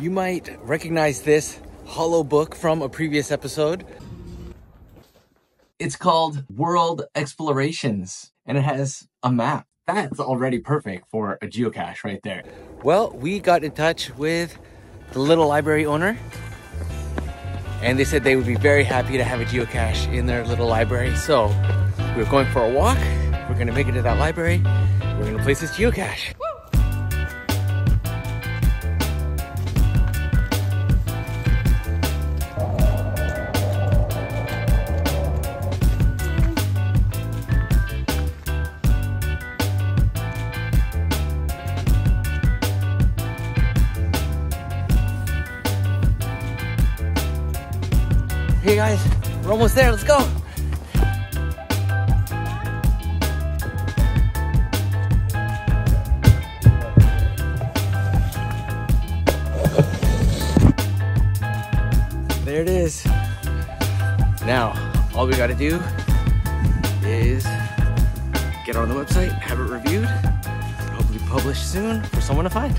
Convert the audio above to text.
You might recognize this hollow book from a previous episode. It's called World Explorations and it has a map. That's already perfect for a geocache right there. Well, we got in touch with the little library owner and they said they would be very happy to have a geocache in their little library. So we're going for a walk. We're gonna make it to that library. We're gonna place this geocache. Hey guys, we're almost there. Let's go. There it is. Now, all we gotta do is get on the website, have it reviewed, and hopefully published soon for someone to find.